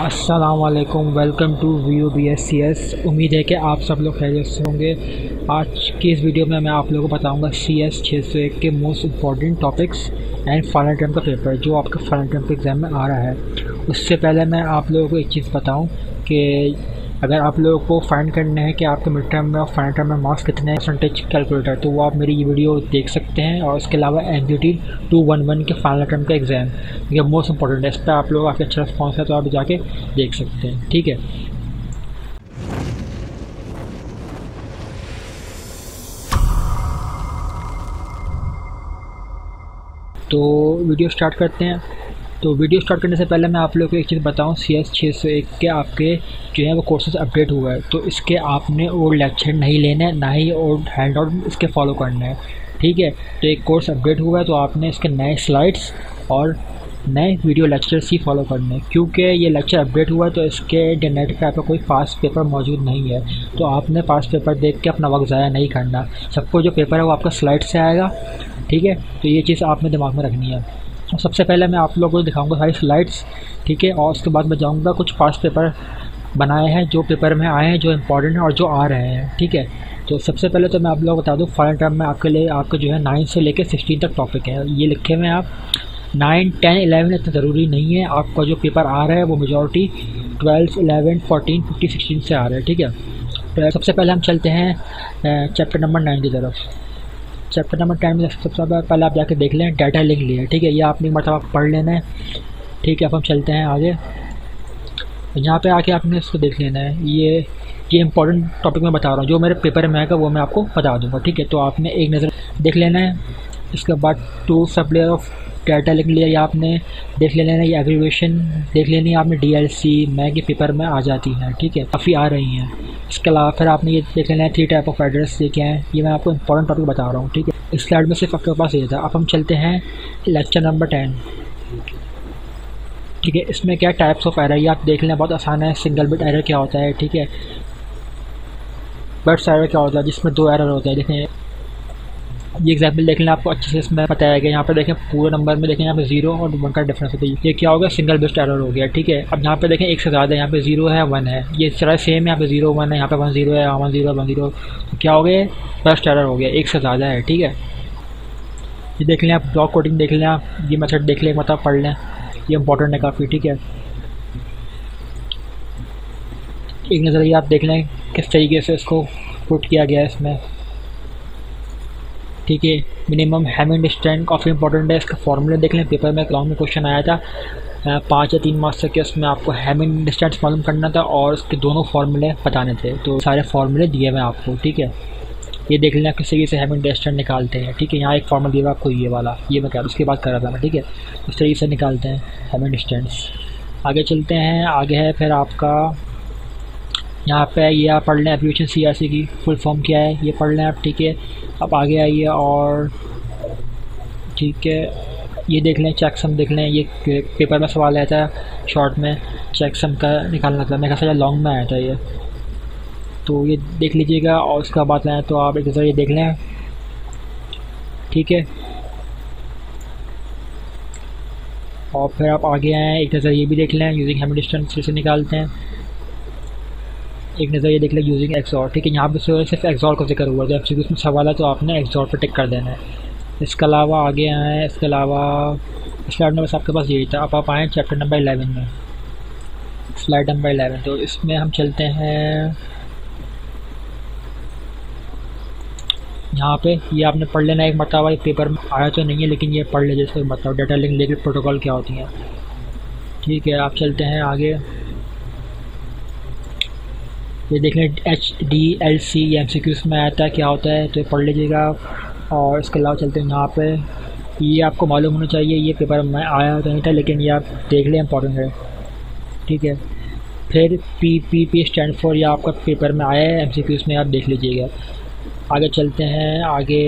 असलकम welcome to V O B S C S उम्मीद है कि आप सब लोग खैरियत से होंगे। आज की इस वीडियो में मैं आप लोगों को बताऊँगा सी एस छः सौ एक के most important topics and final term का पेपर जो आपके फाइनल टर्म के एग्ज़ाम में आ रहा है। उससे पहले मैं आप लोगों को एक चीज़ बताऊँ कि अगर आप लोगों को फाइंड करना है कि आपके मिड टर्म में और फाइनल टर्म में मार्क्स कितने हैं परसेंटेज कैलकुलेटर तो वो आप मेरी ये वीडियो देख सकते हैं और इसके अलावा N D T two one one के फाइनल टर्म का एग्ज़ाम ये मोस्ट इंपॉर्टेंट है। इस पर आप लोग आपके अच्छा रिस्पॉन्स है तो आप जाके देख सकते हैं। ठीक है? तो वीडियो स्टार्ट करते हैं। तो वीडियो स्टार्ट करने से पहले मैं आप लोगों को एक चीज़ बताऊँ सी एस छः सौ एक के आपके जो है वो कोर्सेज अपडेट हुआ है। तो इसके आपने ओल्ड लेक्चर नहीं लेने, ना ही और हैंड आउट इसके फॉलो करना है। ठीक है? तो एक कोर्स अपडेट हुआ है तो आपने इसके नए स्लाइड्स और नए वीडियो लेक्चर्स ही फॉलो करने क्योंकि ये लेक्चर अपडेट हुआ है तो इसके इंटरनेट पे आपका कोई फास्ट पेपर मौजूद नहीं है। तो आपने फास्ट पेपर देख के अपना वक्त ज़ाया नहीं करना। सबको जो पेपर है वो आपका स्लाइड से आएगा। ठीक है? तो ये चीज़ आपने दिमाग में रखनी है। तो सबसे पहले मैं आप लोगों को दिखाऊँगा सारी स्लाइड्स ठीक है? और उसके बाद मैं जाऊँगा कुछ पास पेपर बनाए हैं, जो पेपर में आए हैं, जो इम्पोर्टेंट हैं और जो आ रहे हैं, ठीक है? तो सबसे पहले तो मैं आप लोगों को बता दूँ फाइनल टर्म में आपके लिए, आपके जो है नाइन से लेकर सिक्सटीन तक टॉपिक है। ये लिखे हुए आप नाइन टेन इलेवन इतना ज़रूरी नहीं है। आपका जो पेपर आ रहा है, वो majority twelfth eleven fourteen fifty sixteen से आ रहा है, ठीक है? तो सबसे पहले हम चलते हैं चैप्टर नंबर नाइन की तरफ़। चैप्टर नंबर टेन में सबसे पहले आप जाके देख लें डाटा लिंक लिया ठीक है? ये आपने एक आप पढ़ लेना है, ठीक है? अब हम चलते हैं आगे। यहाँ पे आके आपने इसको देख लेना है। ये ये इंपॉर्टेंट टॉपिक मैं बता रहा हूँ। जो मेरे पेपर में आएगा, वो मैं आपको बता दूँगा, ठीक है? तो आपने एक नज़र देख लेना है। इसके बाद टू सप्लेयर ऑफ़ डाटा लिख लिया, या आपने देख लेना ये एग्रीवेशन देख लेनी है, आपने D L C MAC paper में आ जाती हैं, ठीक है? काफ़ी आ रही हैं। इसके अलावा फिर आपने ये देख लेना है थ्री टाइप ऑफ़ एड्रेस देखे हैं, ये मैं आपको इंपॉर्टेंट टॉपिक बता रहा हूँ, ठीक है? इस स्लाइड में सिर्फ़ आपके पास ये था। अब हम चलते हैं लेक्चर नंबर टेन ठीक है, इसमें क्या टाइप्स ऑफ़ एरर ये आप देख लें बहुत आसान है सिंगल बिट एरर क्या होता है, ठीक है? बट्स एरर क्या होता है, जिसमें दो एरर होते हैं, देखें। ये एग्ज़ाम्पल देख लें आपको अच्छे से इसमें बताया गया यहाँ पे देखें, पूरे नंबर में देखें, यहाँ पे ज़ीरो और वन का डिफरेंस होता है। ये क्या हो गया? सिंगल बेस्ट एरर हो गया, ठीक है? अब यहाँ पे देखें, एक से ज़्यादा यहाँ पे ज़ीरो है वन है। ये सारा सेम यहाँ पे ज़ीरो वन है, यहाँ पे वन ज़ीरो है वन ज़ीरो वन ज़ीरो क्या हो गया? बेस्ट एरर हो गया, एक से ज़्यादा है, ठीक है? ये देख लें, आप ब्लॉक कोडिंग देख लें, आप ये मेथड देख लें मतलब पढ़ लें। ये इंपॉर्टेंट है काफ़ी, ठीक है? एक नज़रिए आप देख लें, किस तरीके से इसको पुट किया गया है इसमें। ठीक है मिनिमम हैमिंग स्टैंड काफ़ी इंपॉर्टेंट है, इसका फॉर्मूला देख लें पेपर में क्लाउन में क्वेश्चन आया था। पाँच या तीन मार्क्स तक के उसमें आपको हैमिंग डिस्टेंस मालूम करना था और उसके दोनों फार्मूले बताने थे। तो सारे फार्मूले दिए हुए आपको, ठीक है? ये देख लेना किस तरीके से हैमिंग डिस्टेंस निकालते हैं, ठीक है? यहाँ एक फॉर्मूला दिया हुआ आपको ये वाला, ये मैं क्या उसके बाद कर रहा था मैं, ठीक है? उस तरीके से निकालते हैं हैमिंग डिस्टेंस आगे चलते हैं, आगे है फिर आपका यहाँ पे ये आप पढ़ लें एप्लीकेशन सी की फुल फॉर्म क्या है। ये पढ़ लें आप, ठीक है? अब आगे आइए और, ठीक है? ये देख लें चेकसम देख लें। ये पेपर में सवाल आया था शॉर्ट में चेकसम का निकालना था। मेरे ख्याल लॉन्ग में आया था ये। तो ये देख लीजिएगा और उसका बात लाएँ तो आप एक नज़र ये देख लें। ठीक है? और फिर आप आगे आएँ, एक नज़र ये भी देख लें। यूजिंग हेम डिस्टेंस से निकालते हैं। एक नज़र ये देख लें यूजिंग एक्सॉर ठीक है? यहाँ पे सिर्फ़ एक्सॉर का ज़िक्र हुआ। जब उसमें सवाल है तो आपने एक्सॉर पर टिक कर देना है। इसके अलावा आगे आएँ इसके अलावा स्लाइड नंबर आपके पास यही था। अब आप आएँ चैप्टर नंबर एलेवन में। स्लाइड नंबर इलेवन तो इसमें हम चलते हैं। यहाँ पे ये आपने पढ़ लेना एक मरतबा। एक पेपर में आया तो नहीं है, लेकिन ये पढ़ ले जैसे मतलब डाटा लिंक लेकर प्रोटोकॉल क्या होती हैं। ठीक है, आप चलते हैं आगे। ये देख H D L C M C Qs में आता है क्या होता है तो ये पढ़ लीजिएगा और इसके अलावा चलते हैं यहाँ पे ये आपको मालूम होना चाहिए ये पेपर में आया तो नहीं था लेकिन ये आप देख लें इंपॉर्टेंट है ठीक है फिर P P P stand for ये आपका पेपर में आया है एम सी क्यूज़ में आप देख लीजिएगा आगे चलते हैं आगे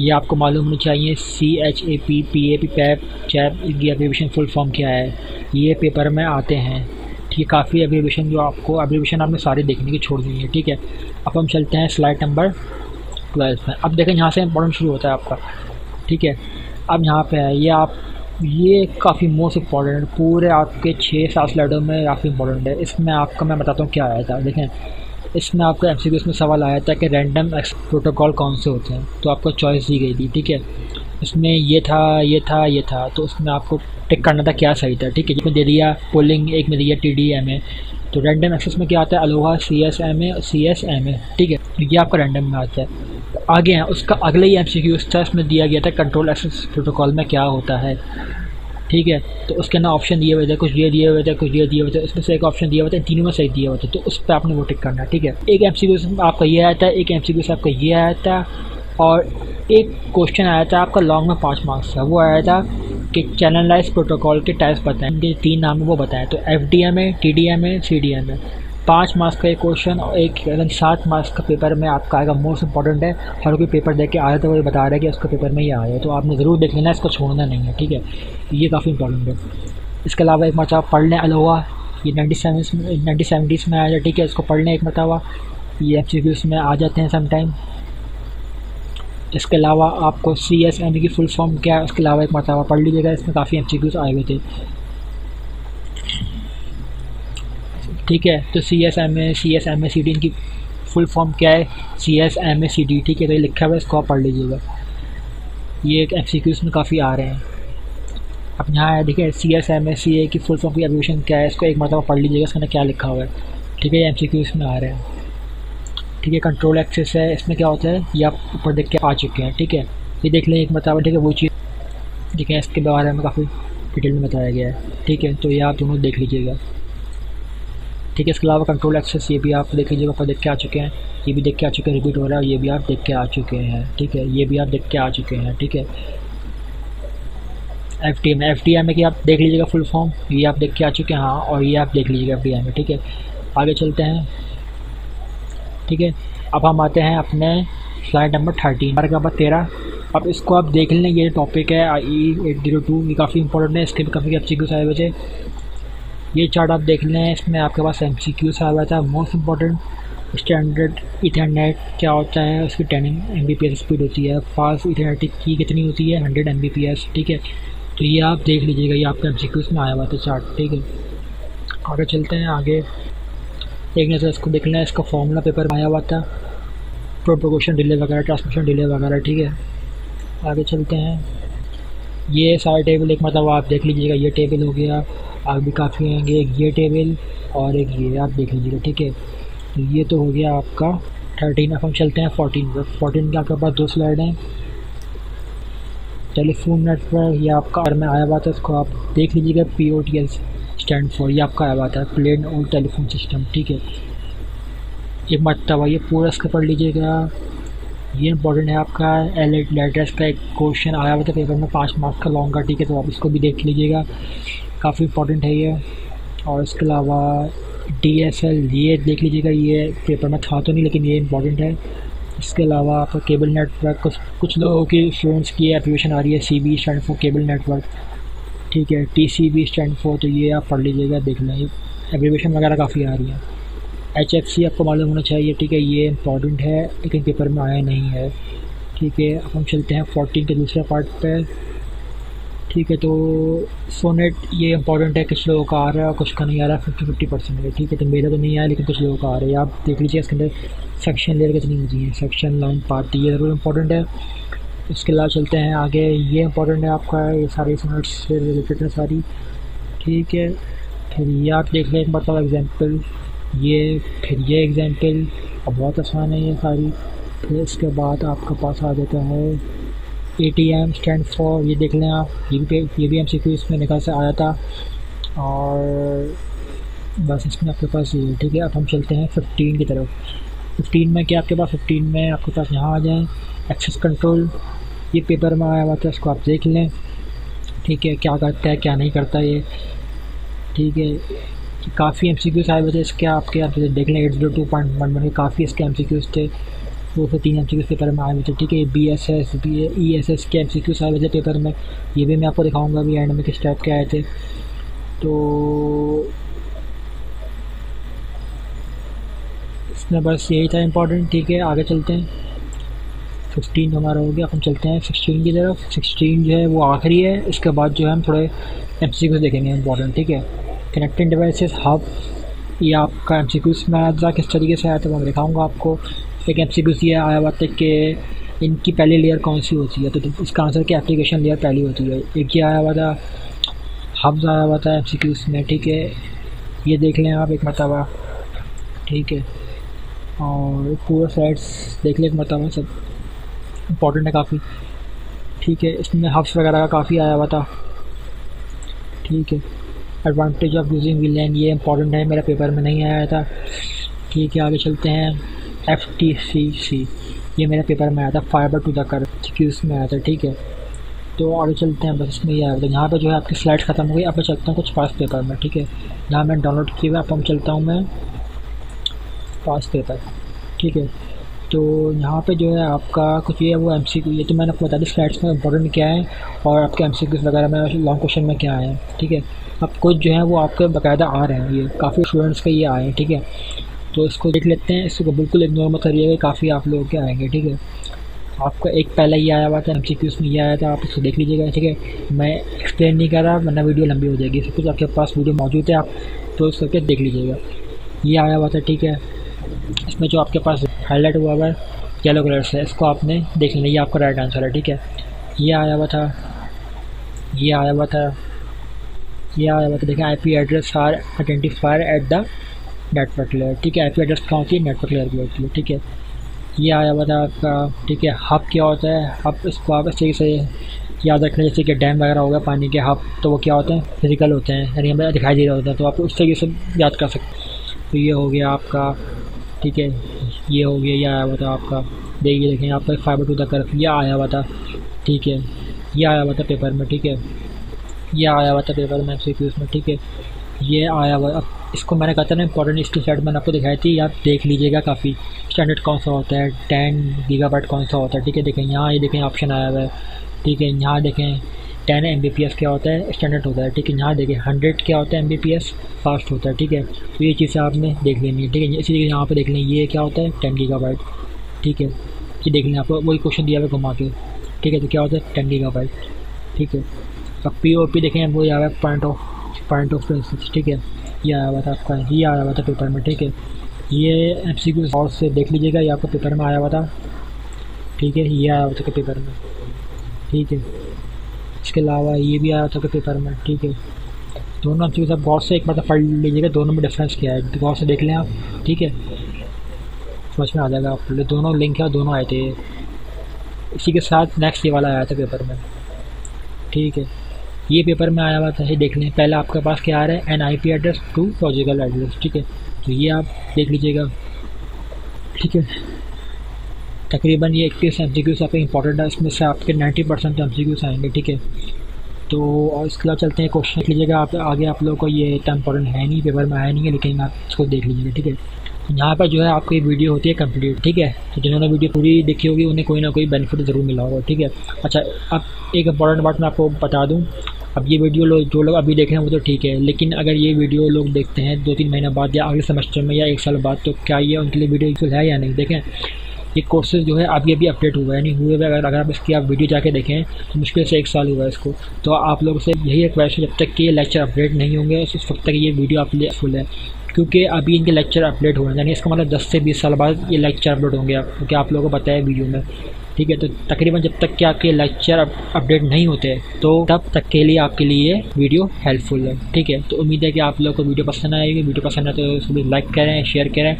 ये आपको मालूम होनी चाहिए C H A P P A P PAP CHAP की एब्रीविएशन फुल फॉर्म क्या है ये पेपर में आते हैं ठीक काफ़ी एब्रीविएशन जो आपको एब्रीविएशन आपने सारे देखने की छोड़ दी है, ठीक है? अब हम चलते हैं स्लाइड नंबर ट्वेल्व में। अब देखें यहाँ से इंपॉर्टेंट शुरू होता है आपका, ठीक है? अब यहाँ पे है, ये आप, ये काफ़ी मोस्ट इंपॉर्टेंट पूरे आपके छः सात स्लाइडों में काफ़ी इंपॉर्टेंट है। इसमें आपका, मैं बताता हूँ क्या आया था, देखें। इसमें आपका एम में सवाल आया था कि रैंडम एक्स प्रोटोकॉल कौन से होते हैं? तो आपको चॉइस दी गई थी, ठीक है? इसमें ये था ये था ये था तो उसमें आपको टिक करना था क्या सही था, ठीक है? जिसमें दे दिया पोलिंग एक में दिया टी डी एम ए तो रैंडम एक्सेस में क्या आता है? ALOHA C S M A C S M A ठीक है? ये आपका रैंडम में आता है। आगे हैं, उसका अगले ही एम सी क्यू था इसमें दिया गया था कंट्रोल एक्सेस प्रोटोकॉल में क्या होता है, ठीक है? तो उसके ना ऑप्शन दिए हुए थे, कुछ ये दिए हुए थे, कुछ ये दिए हुए थे, उसमें से एक ऑप्शन दिया हुआ था तीनों में सही दिया हुआ था तो उस पर आपने वो टिक करना ठीक है? एक एम सी क्यू आपका ये आया था, एक एम सी क्यू आपका ये आया था और एक क्वेश्चन आया था, आपका लॉन्ग में पाँच मार्क्स का वो आया था कि चैनलाइज प्रोटोकॉल के टाइप्स बताएँ। उनके तीन नाम है वो बताएँ। तो एफ़ डी एम है टी डी एम है सी डी एम है पाँच मार्क्स का एक क्वेश्चन और एक सात मार्क्स का पेपर में आपका आएगा। मोस्ट इंपॉर्टेंट है, हर कोई पेपर देख के आया तो वो बता रहा है कि उसका पेपर में ये आया तो आपने ज़रूर देख लेना, इसको छोड़ना नहीं है, ठीक है? ये काफ़ी इंपॉर्टेंट है। इसके अलावा एक मरतबा पढ़ लें अलोवा। ये नाइन्टी सेवन नाइन्टी सेवेंटीज़ में आया ठीक है? इसको पढ़ लें एक मरतबा ये एम सी में आ जाते हैं समटाइम इसके अलावा आपको सी एस एम की फुल फॉर्म क्या है, उसके अलावा एक मरतबा पढ़ लीजिएगा, इसमें काफ़ी एम सी क्यूज़ आए हुए थे। ठीक है तो C S M A C S M A C D इनकी फुल फॉर्म क्या है? C S M A C D ठीक है तो ये लिखा हुआ है, इसको आप पढ़ लीजिएगा। ये एक एम सी क्यूज़ में काफ़ी आ रहे हैं। अब यहाँ है, देखिए C S M A C A की फुल फॉर्म की एविएशन क्या है, इसको एक मरतबा पढ़ लीजिएगा, इसके क्या लिखा हुआ है। ठीक है, ये एम सी क्यूज़ में आ रहे हैं। ठीक है कंट्रोल एक्सेस है, इसमें क्या होता है, ये आप ऊपर देख के आ चुके हैं, ठीक है? ये देख लें एक मतलब ठीक है, वो चीज़, ठीक है, इसके बारे में काफ़ी डिटेल में बताया गया है, ठीक है? तो ये आप दोनों देख लीजिएगा। ठीक है, इसके अलावा कंट्रोल एक्सेस ये भी आप देख लीजिएगा, ऊपर देख के आ चुके हैं, ये भी देख के आ चुके हैं रिपीट हो रहा है, ये भी आप देख के आ चुके हैं, ठीक है? ये भी आप देख के आ चुके हैं, ठीक है? F T M F T M की आप देख लीजिएगा फुल फॉर्म ये आप देख के आ चुके हैं हाँ और ये आप देख लीजिएगा एफ़ टी एम ठीक है? आगे चलते हैं। ठीक है? अब हम आते हैं अपने स्लाइड नंबर थर्टीन बारह नंबर तेरह अब इसको आप देख लें, ये टॉपिक है आई एट ज़ीरो टू ये काफ़ी इंपॉर्टेंट है, इसके भी काफ़ी सी क्यूज आए हुए ये चार्ट आप देख लें, इसमें आपके पास एम सी क्यूज आया हुआ था मोस्ट इंपॉर्टेंट स्टैंडर्ड इथरनेट क्या होता है, उसकी ten M B P S speed होती है। फास्ट इथरनेट की कितनी होती है? Hundred M B P S ठीक है? तो ये आप देख लीजिएगा, ये आपका एम सी क्यूज में आया हुआ था चार्ट ठीक है? आगे चलते हैं, आगे। एक नज़र इसको देख लें इसका फॉर्मूला पेपर आया हुआ था। प्रोपोगेशन डिले वगैरह ट्रांसमिशन डिले वगैरह, ठीक है? आगे चलते हैं। ये सारे टेबल एक मतलब आप देख लीजिएगा, ये टेबल हो गया, आप भी काफ़ी होंगे। एक ये टेबल और एक ये, आप देख लीजिएगा, ठीक है? तो ये तो हो गया आपका थर्टीन अब हम चलते हैं फोर्टीन पर। फोर्टीन के आपके पास दो स्लाइड हैं। टेलीफोन नेटवर्क ये आपका और में आया हुआ था, इसको आप देख लीजिएगा P O T L stand for ये आपका आया हुआ था प्लेन और टेलीफोन सिस्टम ठीक है? ये मरतबा ये पूरा इसका पढ़ लीजिएगा। ये इंपॉर्टेंट है आपका एल लेटर्स का एक क्वेश्चन आया हुआ था पेपर में पाँच मार्क्स का लॉन्ग का ठीक है? तो आप इसको भी देख लीजिएगा। काफ़ी इंपॉर्टेंट है ये। और इसके अलावा डी एस एल ये देख लीजिएगा, ये पेपर में था तो नहीं, लेकिन ये इंपॉर्टेंट है। इसके अलावा आपका केबल नेटवर्क कुछ कुछ लोगों की स्टूडेंट्स की एप्लीकेशन आ रही है C B stand for cable network ठीक है T C B stand for तो ये आप पढ़ लीजिएगा देख लें एग्रीवेशन वगैरह काफ़ी आ रही है। एच एफ़ सी आपको मालूम होना चाहिए ठीक है, ये इंपॉर्टेंट है, लेकिन पेपर में आया नहीं है। ठीक है, अब हम चलते हैं फोर्टीन के दूसरे पार्ट पे। ठीक है तो सोनेट ये इंपॉर्टेंट है, कुछ लोगों का आ रहा है कुछ का नहीं आ रहा है फिफ्टी फिफ्टी परसेंट है। ठीक है तो मेरा तो नहीं आया, लेकिन कुछ लोगों का आ रहा है। आप देख लीजिए इसके अंदर सेक्शन लेयर कितनी होती है। सेक्शन लाइन पार्ट ये ज़रूर इंपॉर्टेंट है। इसके अलावा चलते हैं आगे। ये इंपॉर्टेंट है आपका, ये सारी यूनिट्स से रिलेटेड है सारी। ठीक है, फिर ये आप देख लें एक मतलब एग्जांपल ये, फिर ये एग्जांपल और बहुत आसान है ये सारी। फिर इसके बाद आपके पास आ जाता है A T M stand for ये देख लें आप, ये भी ये भी एम सी क्यू इसमें निकाल से आया था। और बस इसमें आपके पास ये, ठीक है, अब हम चलते हैं फिफ्टीन की तरफ़। फिफ्टीन में क्या आपके पास? फिफ्टीन में आपके पास यहाँ आ जाए। एक्सेस कंट्रोल ये पेपर में आया हुआ था, इसको आप देख लें। ठीक है, क्या करता है, क्या नहीं करता ये। ठीक है, काफ़ी एम सी क्यूज़ आए हुए थे, इसके आपके आप देख लें eight zero two point one one काफ़ी इसके एम सी क्यूज़ थे। दो से तीन एम सी क्यूज़ पेपर में आए हुए थे, ठीक है। B S S B E S S के एम सी क्यूज़ आए हुए थे पेपर में। ये भी मैं आपको दिखाऊँगा, अभी एंड में किस टाइप के आए थे। तो इसमें बस यही था इम्पोर्टेंट ठीक है। आगे चलते हैं। फिफ्टीन हमारा हो गया हम चलते हैं सिक्सटीन की तरफ़। सिक्सटीन जो है वो आखिरी है, इसके बाद जो है हम थोड़े एम सी देखेंगे इंपॉर्टेंट ठीक है? कनेक्टिंग डिवाइसेस हब ये आपका एम सी में आया किस तरीके से आया था मैं दिखाऊँगा आपको। एक एम सी ये आया हुआ था कि इनकी पहली लेयर कौन सी होती है? तो इसका आंसर की एप्लीकेशन लेयर पहली होती है। एक ये आया हुआ था हब्स आया हुआ था एम में, ठीक है? ये देख लें आप एक मरतबा, ठीक है? और पूरा साइड्स देख लें एक मरतबा सब। इम्पोर्टेंट है काफ़ी। ठीक है, इसमें हब्स वगैरह का काफ़ी आया हुआ था। ठीक है एडवांटेज ऑफ़ यूजिंग विलेन ये इंपॉर्टेंट है, मेरा पेपर में नहीं आया था। ठीक है, आगे चलते हैं। एफ़ टी सी सी ये मेरे पेपर में आया था फाइबर टू द कर में आया था, ठीक है। तो आगे चलते हैं, बस इसमें ये आया था। यहाँ पर जो है आपकी स्लाइड ख़त्म हो गई, अब मैं चलता हूँ कुछ पास पेपर में, ठीक है। जहाँ मैंने डाउनलोड किया हुआ अब हम चलता हूँ मैं पास पेपर ठीक है। तो यहाँ पे जो है आपका कुछ ये वो एम ये तो मैंने आपको बता दी स्लाइड्स में इंपॉर्टेंट क्या है और आपके एम वगैरह में लॉन्ग क्वेश्चन में क्या है, ठीक है? अब कुछ जो है वो आपके बाकायदा आ रहे हैं, ये काफ़ी स्टूडेंट्स के ये आए हैं, ठीक है? तो इसको देख लेते हैं, इसको बिल्कुल इग्नोर मत करिएगा काफ़ी आप लोगों के आएँगे, ठीक है? आपका एक पहला ये आया हुआ था एम में ये आया था, आप इसको देख लीजिएगा, ठीक है? मैं एक्सप्लेन नहीं कर रहा, वरना वीडियो लंबी हो जाएगी, सब कुछ आपके पास वीडियो मौजूद है, आप तो इस करके देख लीजिएगा। ये आया हुआ था, ठीक है? इसमें जो आपके पास हाईलाइट हुआ हुआ है। येलो कलर से इसको आपने देख लेना। ये आपका राइट आंसर है, ठीक है? ये आया हुआ था। ये आया हुआ था। ये आया हुआ था। देखें I P address are identifier at the network layer ठीक है? आई पी एड्रेस कहाँ होती है नेटवर्क लेयर की होती है, ठीक है? ये आया हुआ था आपका, ठीक है? हब क्या होता है? हब इसको आप सही से याद रखना, जैसे कि डैम वगैरह होगा पानी के हब तो वो क्या होते हैं? फ़िज़िकल होते हैं, यानी हमें दिखाई दे रहा होता है तो आप उस तरीके से याद कर सकते तो ये हो गया आपका, ठीक है? ये हो गया, ये आया हुआ था आपका। देखिए देखें आपका फाइबर टू द कर्फ ये आया हुआ था, ठीक है। यह आया हुआ था पेपर में, ठीक है। यह आया हुआ था पेपर में सी में, ठीक है। ये आया हुआ, अब इसको मैंने कहा था ना इंपॉर्टेंट इसकी साइड मैंने आपको दिखाई थी, आप देख लीजिएगा काफ़ी। स्टैंडर्ड कौन सा होता है? टेन गीगाबाइट कौन सा होता है? ठीक है, देखें, यहाँ ये देखें ऑप्शन आया हुआ है। ठीक है, यहाँ देखें टेन एम क्या होता है स्टैंडर्ड होता है ठीक है यहाँ देखिए हंड्रेड क्या होता है एमबीपीएस फास्ट होता है ठीक है तो ये चीज़ें आपने देख लेनी है ठीक है इसी तरीके यहाँ पर देख लें ये क्या होता है टेन गीगा ठीक है ये देख लें आपको वही क्वेश्चन दिया हुआ घुमा के ठीक है तो क्या होता है टेन गीगा ठीक है अब पी ओ पी देखें वो आया हुआ है point of point of reference ठीक है ये आया हुआ था आपका ये आया हुआ था पेपर में ठीक है ये एम सी क्यू से देख लीजिएगा ये आपका पेपर में आया हुआ था ठीक है ये आया हुआ था पेपर में ठीक है इसके अलावा ये भी आया था कि पेपर में, ठीक है। दोनों चीज़ आप गौर से एक बार पढ़ लीजिएगा, दोनों में डिफरेंस क्या है, गौर से देख लें आप, ठीक है। समझ में आ जाएगा आप दोनों लिंक है, दोनों आए थे। इसी के साथ नेक्स्ट ये वाला आया था पेपर में, ठीक है। ये पेपर में आया हुआ था ये देख लें, पहले आपके पास क्या आ रहा है an I P address to logical address ठीक है। तो ये आप देख लीजिएगा, ठीक है। तकरीबन ये इक्कीस एम सी क्यूज़ आपके इंपॉर्टेंट है, इसमें से आपके ninety percent M C Qs आएँगे, ठीक है? तो और इसके बाद चलते हैं क्वेश्चन देख लीजिएगा आप, आगे आप लोगों को ये इतना इंपॉर्टेंट है नहीं पेपर में आया नहीं है, लेकिन आप इसको देख लीजिएगा, ठीक है? यहाँ पर जो है आपकी वीडियो होती है कंप्लीट ठीक है? तो जिन्होंने वीडियो पूरी देखी होगी, उन्हें कोई ना कोई बेनिफिट ज़रूर मिला होगा, ठीक है? अच्छा अब एक इंपॉर्टेंट बात मैं आपको बता दूँ, अब ये वीडियो लोग जो लोग अभी देख रहे हैं वो तो ठीक है, लेकिन अगर ये वीडियो लोग देखते हैं दो तीन महीने बाद या अगले सेमेस्टर में या एक साल बाद तो क्या ये उनके लिए वीडियो यूजफुल है या नहीं, देखें? ये कोर्सेज जो है अभी अभी अपडेट हुआ है यानी हुए हुए, अगर अगर आप इसकी आप वीडियो जाके देखें तो मुश्किल से एक साल हुआ है इसको। तो आप लोगों से यही रिक्वेस्ट है, जब तक कि लेक्चर अपडेट नहीं होंगे, उस वक्त तक ये वीडियो आपके लिए फुल है। क्योंकि अभी इनके लेक्चर अपडेट हो रहे हैं, यानी इसका मतलब दस से बीस साल बाद ये लेक्चर अपलोड होंगे आप, क्योंकि आप लोगों को बताया वीडियो में। ठीक है तो तकरीबन जब तक कि आपके लेक्चर अपडेट नहीं होते तो तब तक के लिए आपके लिए वीडियो हेल्पफुल है। ठीक है तो उम्मीद है कि आप लोगों को वीडियो पसंद आएगी। वीडियो पसंद आए तो उसको लाइक करें शेयर करें।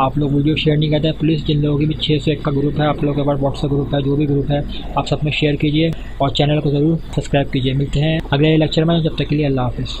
आप लोग वीडियो शेयर नहीं करते हैं प्लीज़ जिन लोगों की भी छः सौ एक का ग्रुप है, आप लोगों के पास व्हाट्सअप ग्रुप है, जो भी ग्रुप है, आप सब में शेयर कीजिए और चैनल को ज़रूर सब्सक्राइब कीजिए। मिलते हैं अगले लेक्चर में, जब तक के लिए अल्लाह हाफिज़।